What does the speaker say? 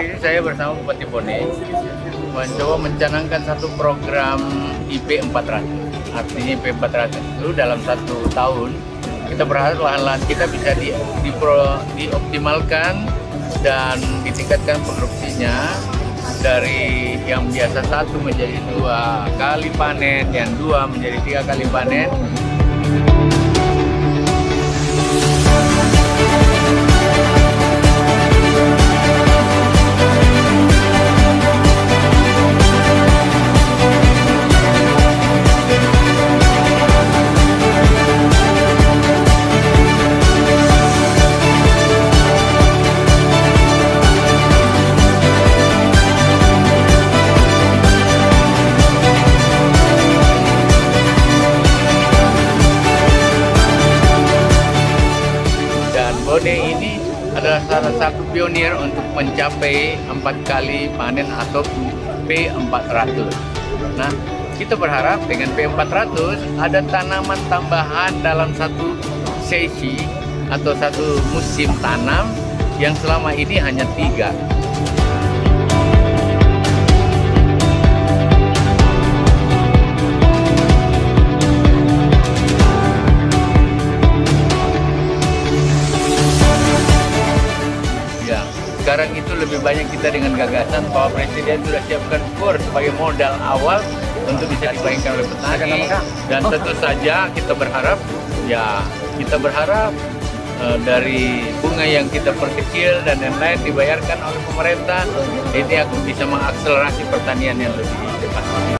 Hari ini saya bersama Bupati Bone mencoba mencanangkan satu program IP 400. Artinya IP 400 itu dalam satu tahun kita berharap lahan-lahan kita bisa di, di dioptimalkan dan ditingkatkan produksinya dari yang biasa satu menjadi dua kali panen, yang dua menjadi tiga kali panen. Bone ini adalah salah satu pionir untuk mencapai empat kali panen atau P400. Nah, kita berharap dengan P400 ada tanaman tambahan dalam satu sesi atau satu musim tanam yang selama ini hanya tiga. Sekarang itu lebih banyak kita dengan gagasan bahwa Presiden sudah siapkan kur sebagai modal awal untuk bisa dibayangkan oleh petani. Dan tentu saja kita berharap ya kita berharap eh, dari bunga yang kita perkecil dan lain-lain dibayarkan oleh pemerintah ini akan bisa mengakselerasi pertanian yang lebih cepat.